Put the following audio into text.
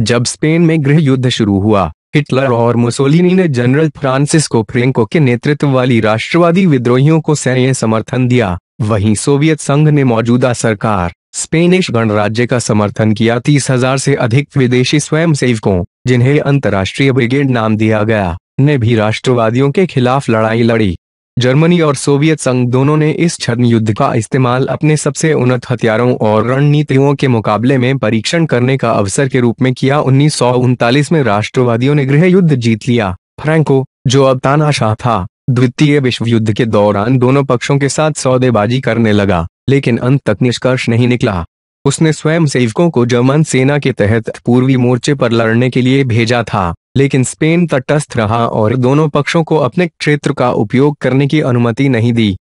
जब स्पेन में गृह युद्ध शुरू हुआ, हिटलर और मुसोलिनी ने जनरल फ्रांसिस्को फ्रेंको के नेतृत्व वाली राष्ट्रवादी विद्रोहियों को सैन्य समर्थन दिया। वहीं सोवियत संघ ने मौजूदा सरकार, स्पेनिश गणराज्य का समर्थन किया। तीस हज़ार से अधिक विदेशी स्वयंसेवकों, जिन्हें अंतर्राष्ट्रीय ब्रिगेड नाम दिया गया, ने भी राष्ट्रवादियों के खिलाफ लड़ाई लड़ी। जर्मनी और सोवियत संघ दोनों ने इस छद्म युद्ध का इस्तेमाल अपने सबसे उन्नत हथियारों और रणनीतियों के मुकाबले में परीक्षण करने का अवसर के रूप में किया। उन्नीस सौ उनतालीस में राष्ट्रवादियों ने गृह युद्ध जीत लिया। फ्रैंको, जो अब तानाशाह था, द्वितीय विश्व युद्ध के दौरान दोनों पक्षों के साथ सौदेबाजी करने लगा, लेकिन अंत तक निष्कर्ष नहीं निकला। उसने स्वयं सेवकों को जर्मन सेना के तहत पूर्वी मोर्चे पर लड़ने के लिए भेजा था। लेकिन स्पेन तटस्थ रहा और दोनों पक्षों को अपने क्षेत्र का उपयोग करने की अनुमति नहीं दी।